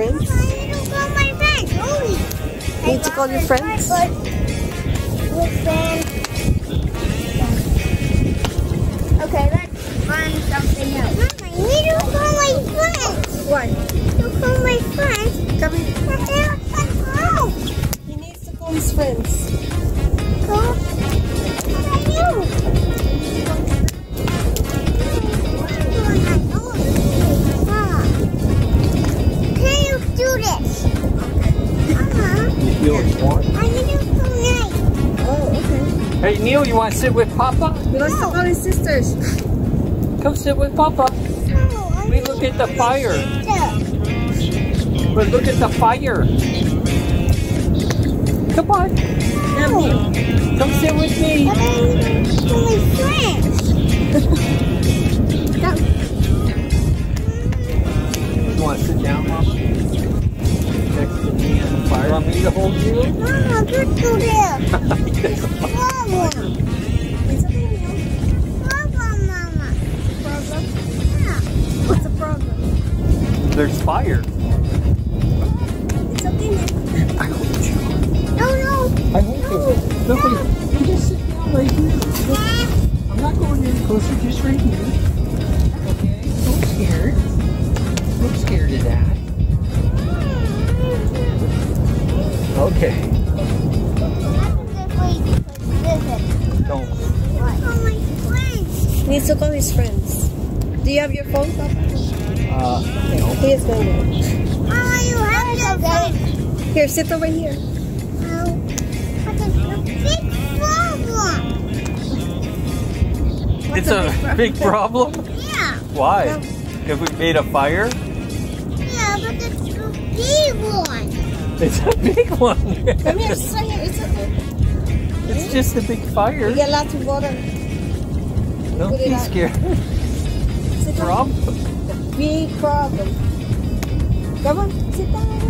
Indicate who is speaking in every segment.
Speaker 1: friends? Need to call friends. Oh,
Speaker 2: Need to call your friends?
Speaker 1: Okay, let's find something else. Mama, I need to call my
Speaker 2: Oh, okay.
Speaker 3: Hey, Neil, you want to sit with Papa?
Speaker 2: Wants to call his sisters.
Speaker 3: Come sit with Papa.
Speaker 1: No,
Speaker 3: We look at the fire. But look at the fire. Come on.
Speaker 2: Come here.
Speaker 3: Come sit with me.
Speaker 1: But I need my friends.
Speaker 2: Come.
Speaker 3: You want to sit down, Mama? Next to me fire. Want me to hold you?
Speaker 1: Mama, just go there.
Speaker 3: Yes.
Speaker 1: Mama.
Speaker 2: It's okay, Neil.
Speaker 1: Mama, Mama.
Speaker 2: Problem?
Speaker 1: Yeah.
Speaker 2: What's the problem?
Speaker 3: There's fire.
Speaker 2: It's okay, Neil.
Speaker 3: I hold you.
Speaker 1: No, no.
Speaker 3: I hold you. No, wait. You just sit down right here.
Speaker 1: Nah.
Speaker 3: I'm not going any closer, just right here. Okay? Don't scared. Don't scared of that. Okay. Don't.
Speaker 1: Call.
Speaker 2: He needs to call his friends. Do you have your phone, Papa?
Speaker 3: Uh, no.
Speaker 2: He is going to.
Speaker 1: Mama, you have your phone.
Speaker 2: Here, sit over here.
Speaker 1: Oh, it's a big problem.
Speaker 3: It's a big problem.
Speaker 1: Yeah,
Speaker 3: Why? Have we made a fire?
Speaker 1: yeah, but it's a big one.
Speaker 3: It's a big one.
Speaker 2: Come here, sit here. It's okay.
Speaker 3: it's just a big fire.
Speaker 2: We get lots of water.
Speaker 3: Don't be scared. Problem.
Speaker 2: Big problem. Come on, sit down.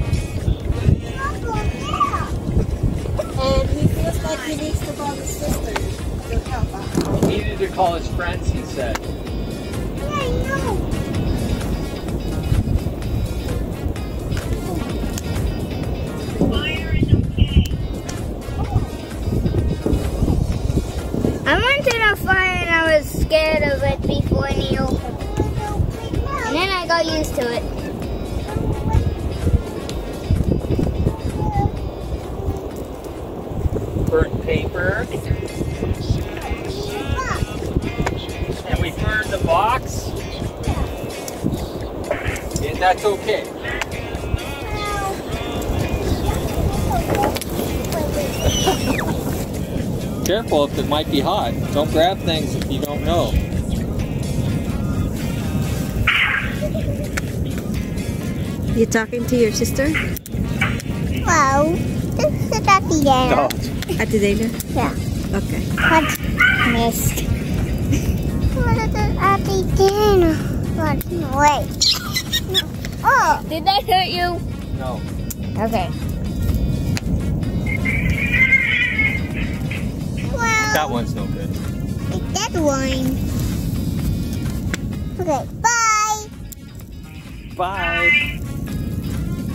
Speaker 2: he feels like he needs to call his sister to help out.
Speaker 3: He needed to call his friends, he said.
Speaker 1: Yeah, I know. I went in a fire and I was scared of it before Neil. And then I got used to it.
Speaker 3: And that's okay. Careful if it might be hot. Don't grab things if you don't know.
Speaker 2: You talking to your sister?
Speaker 1: Wow. This is Ate Dana.
Speaker 2: Ate Dana?
Speaker 1: Yeah.
Speaker 2: Okay.
Speaker 1: What? Missed. What is this Ate Dana? What? Wait. Oh. Did that hurt you?
Speaker 3: No.
Speaker 1: Okay. Well,
Speaker 3: That one's no good.
Speaker 1: it's that one. Okay, bye.
Speaker 3: Bye.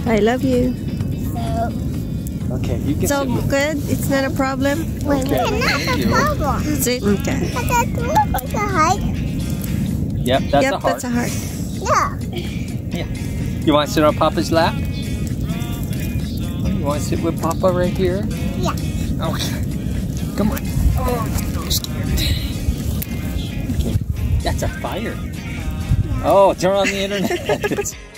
Speaker 2: I love you.
Speaker 1: So,
Speaker 3: Okay, you can
Speaker 2: So
Speaker 3: sit.
Speaker 2: good? It's not a problem?
Speaker 1: wait,
Speaker 3: Okay,
Speaker 1: wait, not
Speaker 3: thank
Speaker 1: the
Speaker 3: you.
Speaker 1: problem.
Speaker 2: Is? Okay.
Speaker 1: But that looks like a hike.
Speaker 3: Yep, that's
Speaker 2: yep,
Speaker 3: a heart.
Speaker 2: that's a heart.
Speaker 1: Yeah.
Speaker 3: You want to sit on Papa's lap? You want to sit with Papa right here?
Speaker 1: Yeah.
Speaker 3: Okay. Come on. Oh, I'm scared. Okay. That's a fire. Oh, turn on the internet.